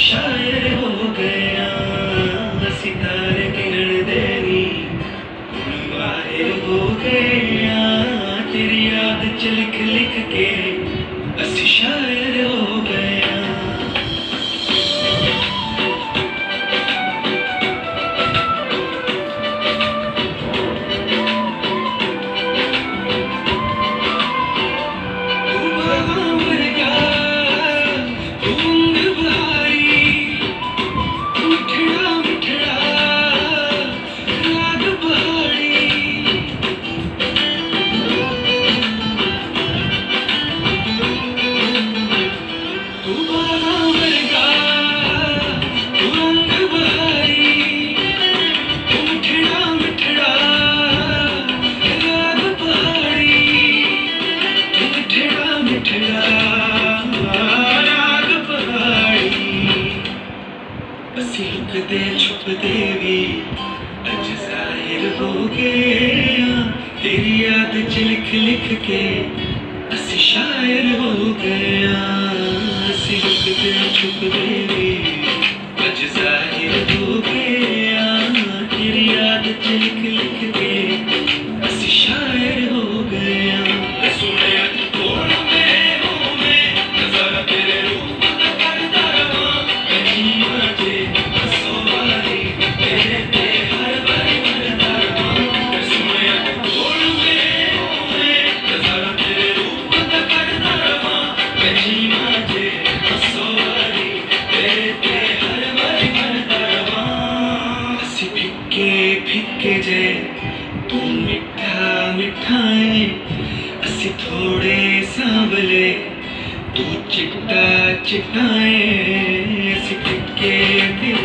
शायर हो गया सितारे किरण देनी वायर हो गया देवी अज ज़ाहिर हो गया तेरी याद च लिख लिख के अस शायर हो गया। अस रुकते चुप देवी अज ज़ाहिर हो गया तेरी याद च लिख लिख भेजे तू मिठा मिठाई असी थोड़े सांवले तू चिट्टा चिट्टाए असी टिके दिल